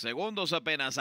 Segundos apenas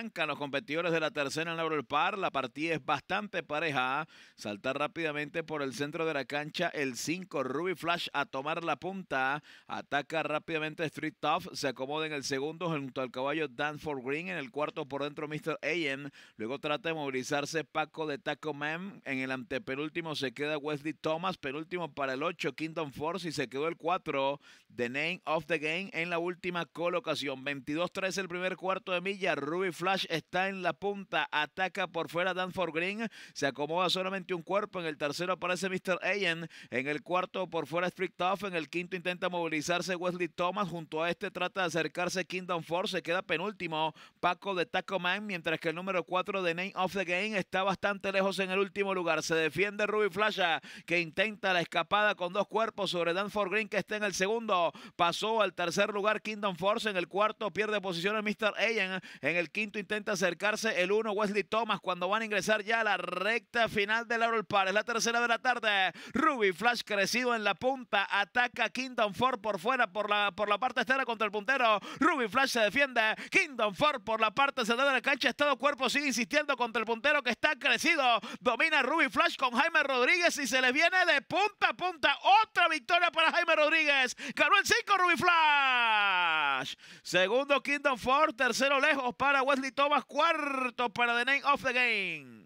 los competidores de la tercera en Laurel Par. La partida es bastante pareja. Saltar rápidamente por el centro de la cancha. El 5, Ruby Flash a tomar la punta. Ataca rápidamente Street Tough. Se acomoda en el segundo junto al caballo Danford Green. En el cuarto por dentro Mr. AM. Luego trata de movilizarse Paco de Taco Man. En el antepenúltimo se queda Wesley Thomas. Penúltimo para el 8, Kingdom Force. Y se quedó el 4, The Name of the Game en la última colocación. 22-3 el primer cuarto de milla. Ruby Flash está en la punta. Ataca por fuera Danford Green. Se acomoda solamente un cuerpo. En el tercero aparece Mr. Ayen. En el cuarto por fuera Street Tough. En el quinto intenta movilizarse Wesley Thomas. Junto a este trata de acercarse Kingdom Force. Se queda penúltimo Paco de Taco Man. Mientras que el número 4 de Name of the Game está bastante lejos en el último lugar. Se defiende Ruby Flash que intenta la escapada con dos cuerpos sobre Danford Green que está en el segundo. Pasó al tercer lugar Kingdom Force. En el cuarto pierde posición el Mr. Allen. En el quinto intenta acercarse el uno Wesley Thomas cuando van a ingresar ya a la recta final del Laurel Par. Es la tercera de la tarde. Ruby Flash crecido en la punta. Ataca Kingdom Ford por fuera por la, por la parte externa contra el puntero. Ruby Flash se defiende. Kingdom Ford por la parte central de la cancha. Estado cuerpo sigue insistiendo contra el puntero que está crecido. Domina Ruby Flash con Jaime Rodríguez y se le viene de punta a punta. Otra victoria para Jaime Rodríguez. Ganó el 5 Ruby Flash. Segundo Kingdom Ford, tercero lejos para Wesley Thomas, cuarto para The Name of the Game.